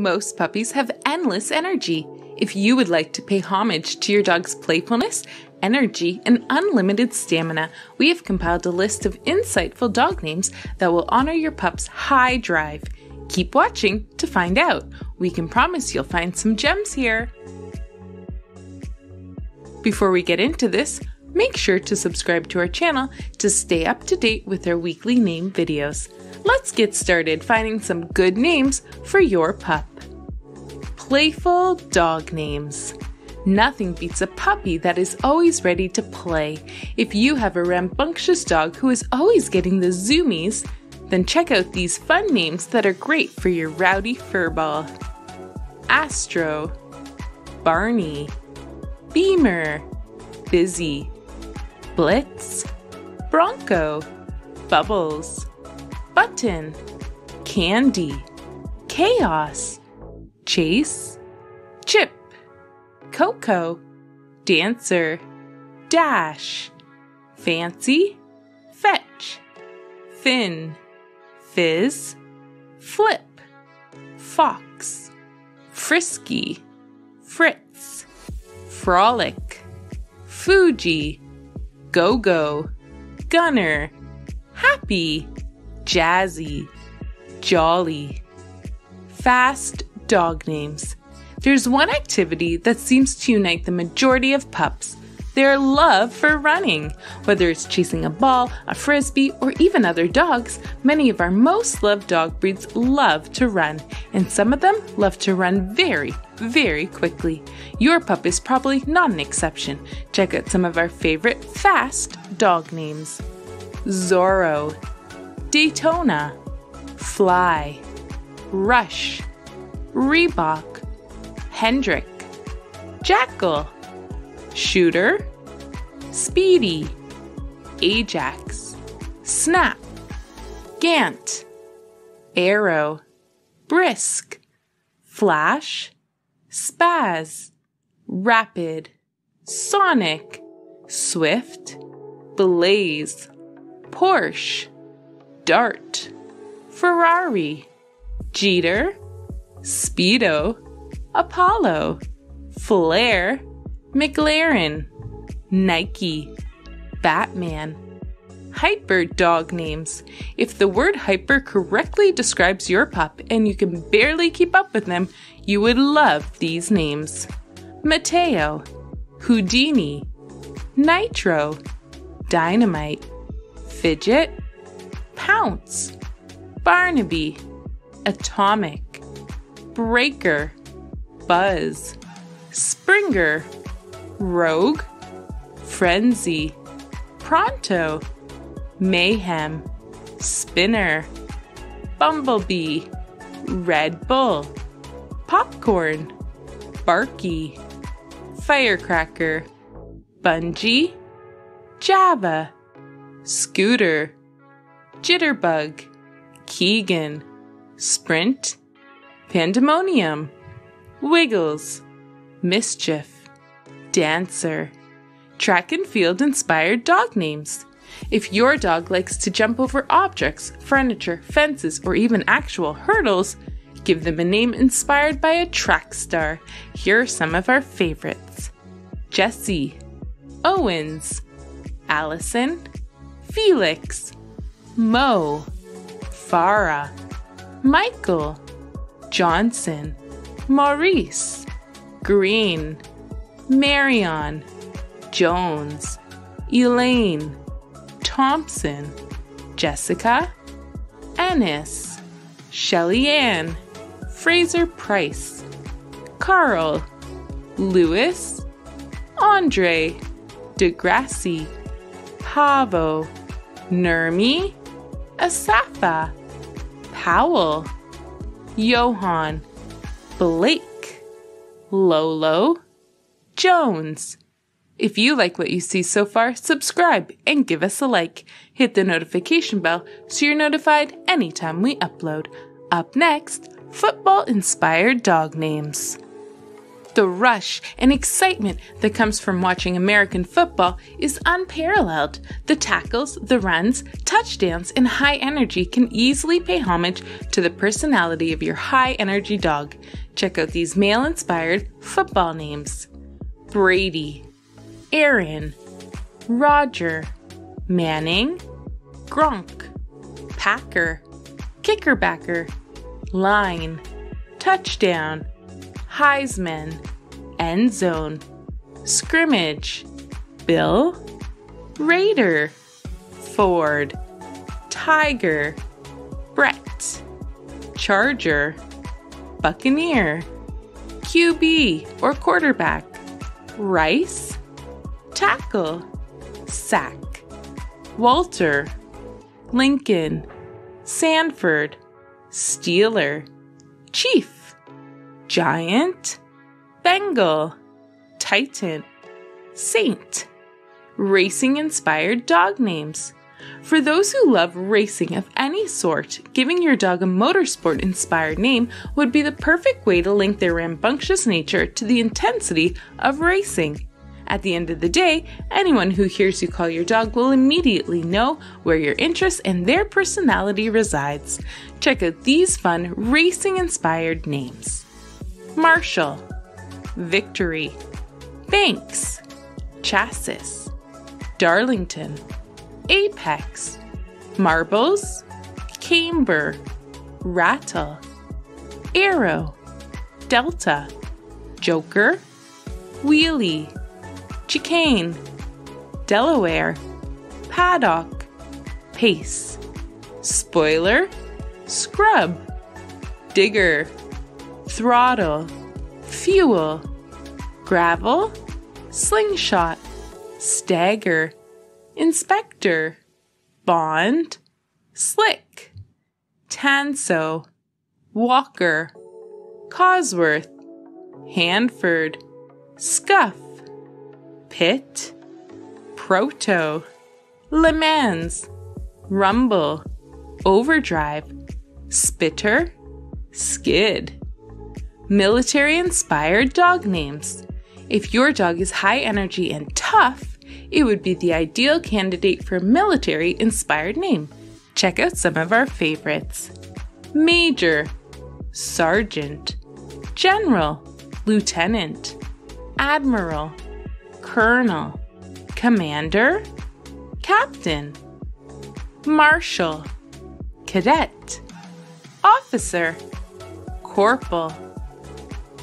Most puppies have endless energy. If you would like to pay homage to your dog's playfulness, energy, and unlimited stamina, we have compiled a list of insightful dog names that will honor your pup's high drive. Keep watching to find out. We can promise you'll find some gems here. Before we get into this, make sure to subscribe to our channel to stay up to date with our weekly name videos. Let's get started finding some good names for your pup. Playful dog names. Nothing beats a puppy that is always ready to play. If you have a rambunctious dog who is always getting the zoomies, then check out these fun names that are great for your rowdy furball. Astro, Barney, Beamer, Busy, Blitz, Bronco, Bubbles, Button, Candy, Chaos, Chase, Chip, Coco, Dancer, Dash, Fancy, Fetch, Finn, Fizz, Flip, Fox, Frisky, Fritz, Frolic, Fuji, Go Go, Gunner, Happy, Jazzy, Jolly. Fast dog names. There's one activity that seems to unite the majority of pups their love for running. Whether it's chasing a ball, a frisbee, or even other dogs, many of our most loved dog breeds love to run, and some of them love to run very, very quickly. Your pup is probably not an exception. Check out some of our favorite fast dog names Zorro, Daytona, Fly, Rush, Reebok, Hendrick, Jackal, Shooter, Speedy, Ajax, Snap, Gant, Arrow, Brisk, Flash, Spaz, Rapid, Sonic, Swift, Blaze, Porsche, Dart, Ferrari, Jeter, Speedo, Apollo, Flare, McLaren, Nike, Batman. Hyper dog names. If the word hyper correctly describes your pup and you can barely keep up with them, you would love these names Mateo, Houdini, Nitro, Dynamite, Fidget, Pounce, Barnaby, Atomic, Breaker, Buzz, Springer, Rogue, Frenzy, Pronto, Mayhem, Spinner, Bumblebee, Red Bull, Popcorn, Barky, Firecracker, Bungee, Java, Scooter, Jitterbug, Keegan, Sprint, Pandemonium, Wiggles, Mischief, Dancer, track and field inspired dog names. If your dog likes to jump over objects, furniture, fences, or even actual hurdles, give them a name inspired by a track star. Here are some of our favorites. Jesse, Owens, Allyson, Felix, Mo, Farah, Michael, Johnson, Maurice, Greene, Marion, Jones, Elaine, Thompson, Jessica, Ennis, Shelly Ann, Fraser Pryce, Carl, Lewis, Andre, Degrassi, Paavo, Nurmi, Asafa, Powell, Yohan, Blake, Lolo, Jones. If you like what you see so far, subscribe and give us a like. Hit the notification bell so you're notified anytime we upload. Up next, football inspired dog names. The rush and excitement that comes from watching American football is unparalleled. The tackles, the runs, touchdowns, and high energy can easily pay homage to the personality of your high energy dog. Check out these male inspired football names Brady, Aaron, Roger, Manning, Gronk, Packer, Kickerbacker, Line, Touchdown, Heisman, End Zone, Scrimmage, Bill, Raider, Ford, Tiger, Brett, Charger, Buccaneer, QB or quarterback, Rice, Tackle, Sack, Walter, Lincoln, Sanford, Steeler, Chief, Giant, Bengal, Titan, Saint, racing inspired dog names. For those who love racing of any sort, giving your dog a motorsport inspired name would be the perfect way to link their rambunctious nature to the intensity of racing. At the end of the day, anyone who hears you call your dog will immediately know where your interest and their personality resides. Check out these fun racing inspired names Marshall, Victory, Banks, Chassis, Darlington, Apex, Marbles, Camber, Rattle, Arrow, Delta, Joker, Wheelie, Chicane, Delaware, Paddock, Pace, Spoiler, Scrub, Digger, Throttle, Fuel, Gravel, Slingshot, Stagger, Inspector, Bond, Slick, Tanso, Walker, Cosworth, Hanford, Scuff, Pit, Proto, Le Mans, Rumble, Overdrive, Spitter, Skid. Military inspired dog names. If your dog is high energy and tough, it would be the ideal candidate for military inspired name. Check out some of our favorites Major, Sergeant, General, Lieutenant, Admiral, Colonel, Commander, Captain, Marshal, Cadet, Officer, Corporal,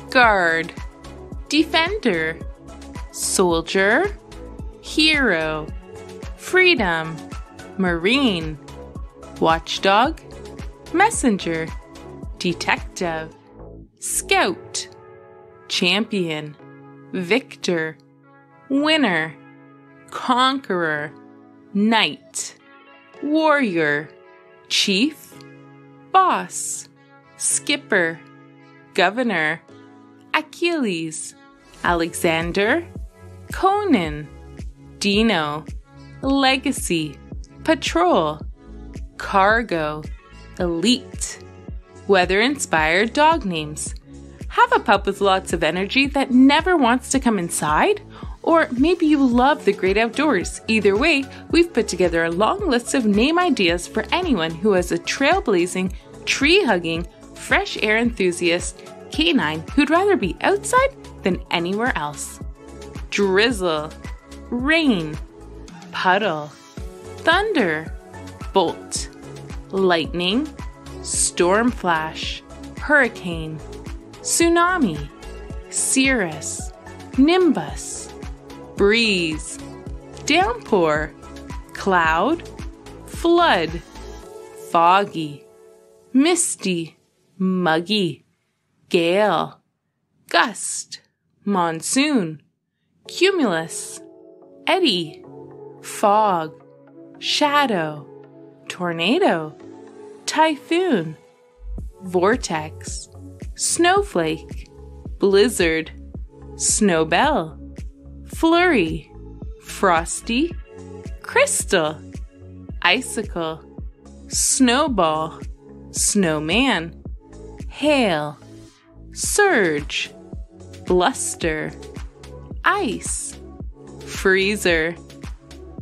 Guard, Defender, Soldier, Hero, Freedom, Marine, Watchdog, Messenger, Detective, Scout, Champion, Victor, Winner, Conqueror, Knight, Warrior, Chief, Boss, Skipper, Governor, Achilles, Alexander, Conan, Dino, Legacy, Patrol, Cargo, Elite, weather inspired dog names. Have a pup with lots of energy that never wants to come inside? Or maybe you love the great outdoors. Either way, we've put together a long list of name ideas for anyone who has a trailblazing, tree hugging, fresh air enthusiast canine who'd rather be outside than anywhere else. Drizzle, rain, puddle, thunder, bolt, lightning, storm flash, hurricane, tsunami, cirrus, nimbus, breeze, downpour, cloud, flood, foggy, misty, muggy, gale, gust, monsoon, cumulus, eddy, fog, shadow, tornado, typhoon, vortex, snowflake, blizzard, snowbell, flurry, frosty, crystal, icicle, snowball, snowman, hail, surge, bluster, ice, freezer.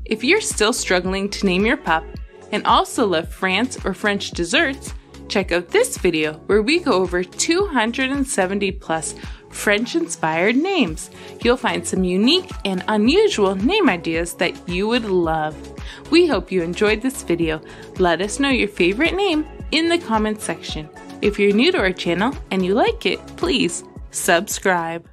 If you're still struggling to name your pup and also love France or French desserts, Check out this video where we go over 270 plus French inspired names. You'll find some unique and unusual name ideas that you would love. We hope you enjoyed this video. Let us know your favorite name in the comments section. If you're new to our channel and you like it, please subscribe.